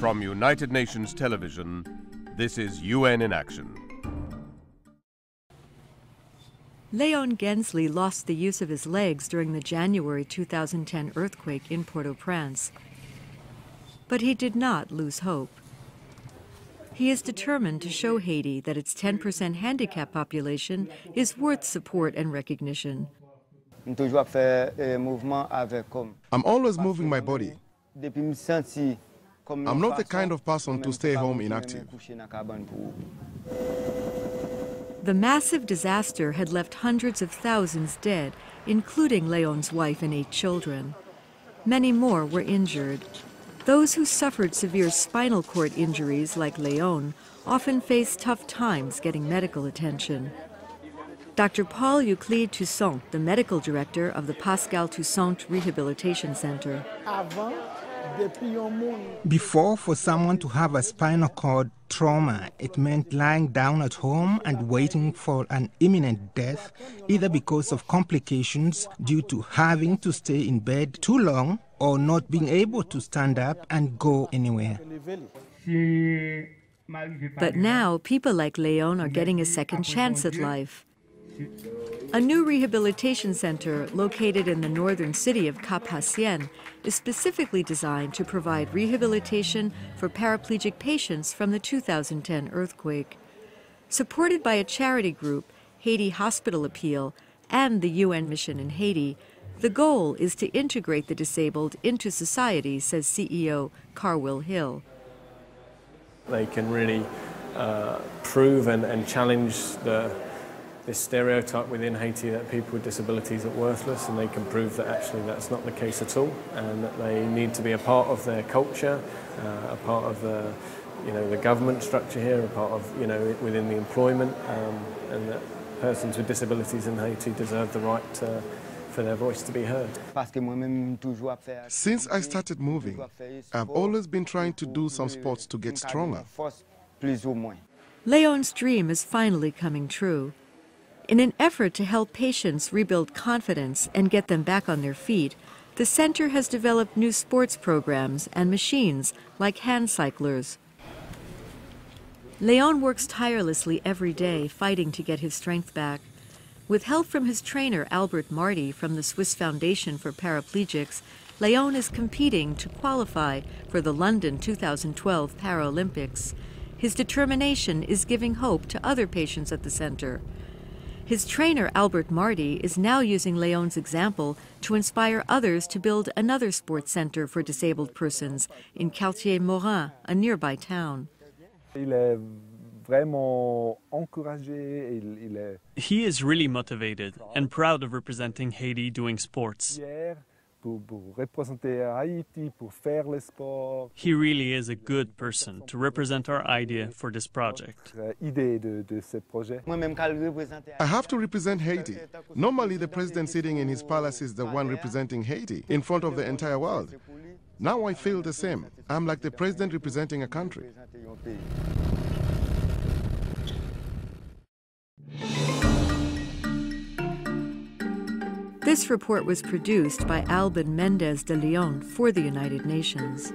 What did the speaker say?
From United Nations Television, this is UN in Action. Leon Gensly lost the use of his legs during the January 2010 earthquake in Port au Prince. But he did not lose hope. He is determined to show Haiti that its 10% handicapped population is worth support and recognition. I'm always moving my body. I'm not the kind of person to stay home inactive. The massive disaster had left hundreds of thousands dead, including Leon's wife and eight children. Many more were injured. Those who suffered severe spinal cord injuries, like Leon, often face tough times getting medical attention. Dr. Paul Euclide Toussaint, the medical director of the Pascale Toussaint Rehabilitation Center. Before, for someone to have a spinal cord trauma, it meant lying down at home and waiting for an imminent death, either because of complications due to having to stay in bed too long or not being able to stand up and go anywhere. But now, people like Leon are getting a second chance at life. A new rehabilitation center located in the northern city of Cap Haitien is specifically designed to provide rehabilitation for paraplegic patients from the 2010 earthquake. Supported by a charity group, Haiti Hospital Appeal, and the UN mission in Haiti, the goal is to integrate the disabled into society, says CEO Carwyn Hill. They can really uh, prove and, and challenge the this stereotype within Haiti that people with disabilities are worthless and they can prove that actually that's not the case at all and that they need to be a part of their culture, uh, a part of the, you know, the government structure here, a part of, you know, within the employment um, and that persons with disabilities in Haiti deserve the right uh, for their voice to be heard. Since I started moving, I've always been trying to do some sports to get stronger. Leon's dream is finally coming true. In an effort to help patients rebuild confidence and get them back on their feet, the center has developed new sports programs and machines like hand cyclers. Leon works tirelessly every day fighting to get his strength back. With help from his trainer Albert Marty from the Swiss Foundation for Paraplegics, Leon is competing to qualify for the London 2012 Paralympics. His determination is giving hope to other patients at the center. His trainer, Albert Marty, is now using Leon's example to inspire others to build another sports center for disabled persons in Quartier Morin, a nearby town. He is really motivated and proud of representing Haiti doing sports pour, pour représenter Haïti, pour faire le sport. He really is a good person to represent our idea for this project. Euh, idée de, de ce projet. I have to represent Haiti. Normally, the president sitting in his palace is the one representing Haiti in front of the entire world. Now I feel the same. I'm like the president representing a country. This report was produced by Albin Mendez de Leon for the United Nations.